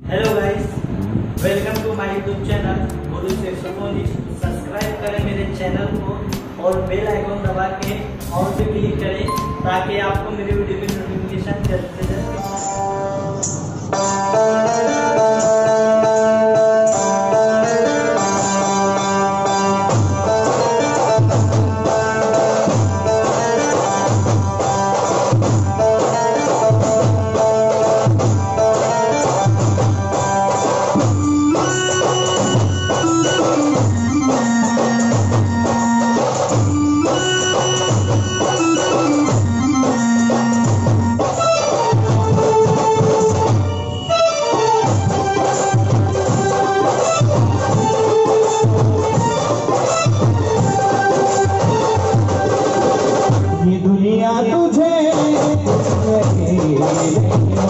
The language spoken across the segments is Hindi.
hello guys welcome to my YouTube channel Guru saxophonist subscribe करें मेरे चैनल को और बेल आइकॉन दबा के ऑल पे क्लिक करें ताकि आपको मेरी वीडियो की नोटिफिकेशन जल्द से जल्द Música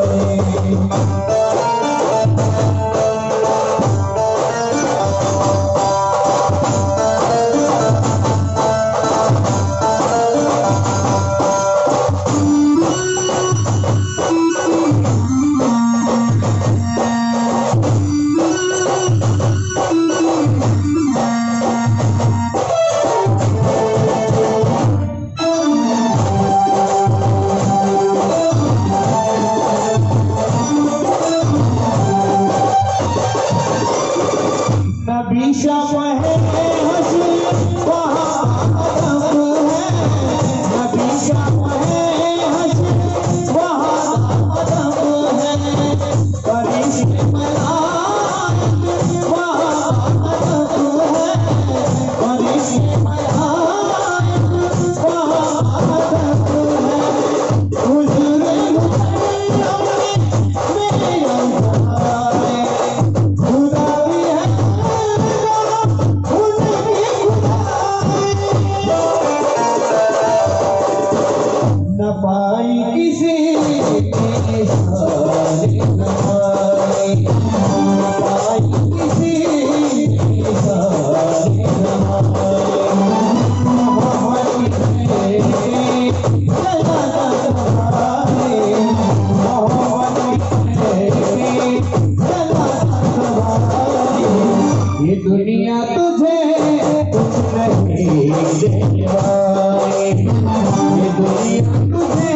देवाए दुनिया तुझे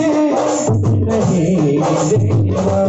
रहे देवाए